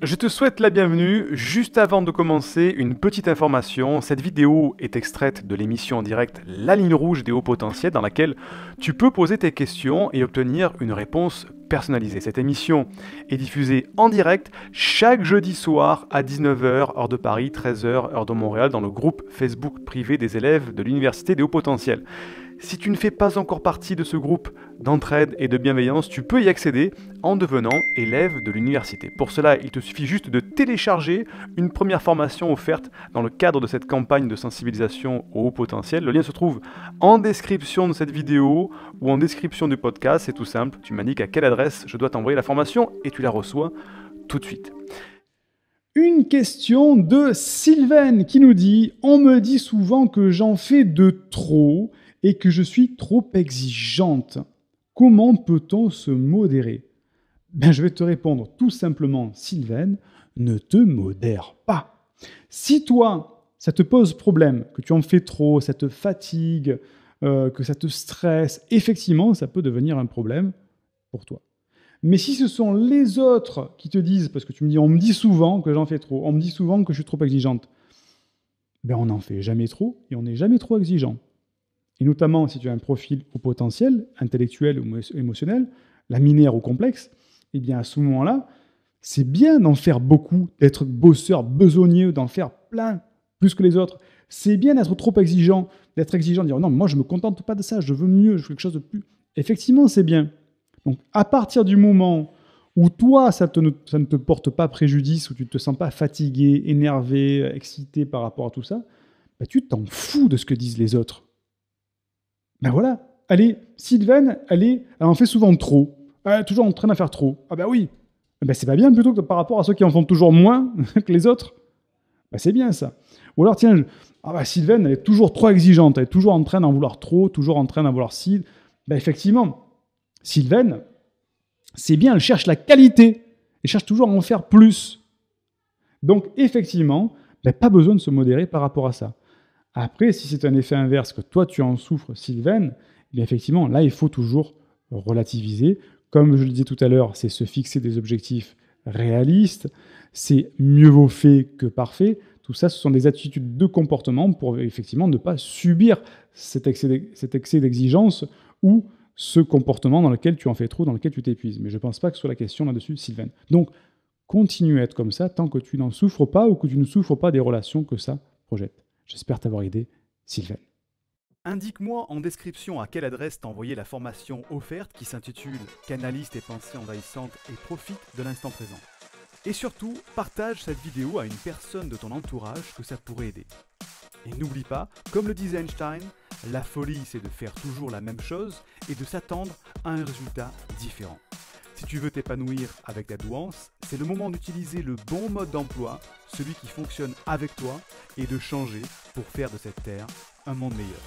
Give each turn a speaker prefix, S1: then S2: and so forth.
S1: Je te souhaite la bienvenue. Juste avant de commencer, une petite information. Cette vidéo est extraite de l'émission en direct La ligne rouge des hauts potentiels dans laquelle tu peux poser tes questions et obtenir une réponse personnalisée. Cette émission est diffusée en direct chaque jeudi soir à 19h heure de Paris, 13h heure de Montréal dans le groupe Facebook privé des élèves de l'Université des hauts potentiels. Si tu ne fais pas encore partie de ce groupe d'entraide et de bienveillance, tu peux y accéder en devenant élève de l'université. Pour cela, il te suffit juste de télécharger une première formation offerte dans le cadre de cette campagne de sensibilisation au haut potentiel. Le lien se trouve en description de cette vidéo ou en description du podcast. C'est tout simple, tu m'indiques à quelle adresse je dois t'envoyer la formation et tu la reçois tout de suite.
S2: Une question de Sylvain qui nous dit On me dit souvent que j'en fais de trop et que je suis trop exigeante. Comment peut-on se modérer? Ben, Je vais te répondre tout simplement, Sylvain, ne te modère pas. Si toi, ça te pose problème, que tu en fais trop, ça te fatigue, euh, que ça te stresse, effectivement, ça peut devenir un problème pour toi. Mais si ce sont les autres qui te disent, parce que tu me dis, on me dit souvent que j'en fais trop, on me dit souvent que je suis trop exigeante, ben on n'en fait jamais trop et on n'est jamais trop exigeant et notamment si tu as un profil au potentiel, intellectuel ou émotionnel, laminaire ou complexe, eh bien à ce moment-là, c'est bien d'en faire beaucoup, d'être bosseur, besogneux, d'en faire plein, plus que les autres. C'est bien d'être trop exigeant, d'être exigeant, de dire non, moi je ne me contente pas de ça, je veux mieux, je veux quelque chose de plus. Effectivement, c'est bien. Donc à partir du moment où toi, ça, ça, ne te porte pas préjudice, où tu ne te sens pas fatigué, énervé, excité par rapport à tout ça, bah, tu t'en fous de ce que disent les autres. Ben voilà, allez, Sylvain, elle, en fait souvent trop. Elle est toujours en train d'en faire trop. Ah ben oui, ben c'est pas bien plutôt que par rapport à ceux qui en font toujours moins que les autres. Ben c'est bien ça. Ou alors tiens, ah ben Sylvain, elle est toujours trop exigeante, elle est toujours en train d'en vouloir trop, toujours en train d'en vouloir si. Ben effectivement, Sylvain, c'est bien, elle cherche la qualité, elle cherche toujours à en faire plus. Donc effectivement, ben, pas besoin de se modérer par rapport à ça. Après, si c'est un effet inverse, que toi tu en souffres, Sylvain, bien effectivement, là, il faut toujours relativiser. Comme je le disais tout à l'heure, c'est se fixer des objectifs réalistes, c'est mieux vaut fait que parfait. Tout ça, ce sont des attitudes de comportement pour effectivement ne pas subir cet excès d'exigence ou ce comportement dans lequel tu en fais trop, dans lequel tu t'épuises. Mais je ne pense pas que ce soit la question là-dessus, Sylvain. Donc, continue à être comme ça tant que tu n'en souffres pas ou que tu ne souffres pas des relations que ça projette. J'espère t'avoir aidé, Sylvain.
S1: Indique-moi en description à quelle adresse t'envoyer la formation offerte qui s'intitule Canaliste et pensée envahissante et profite de l'instant présent. Et surtout, partage cette vidéo à une personne de ton entourage que ça pourrait aider. Et n'oublie pas, comme le disait Einstein, la folie c'est de faire toujours la même chose et de s'attendre à un résultat différent. Si tu veux t'épanouir avec la douance, c'est le moment d'utiliser le bon mode d'emploi, celui qui fonctionne avec toi, et de changer pour faire de cette terre un monde meilleur.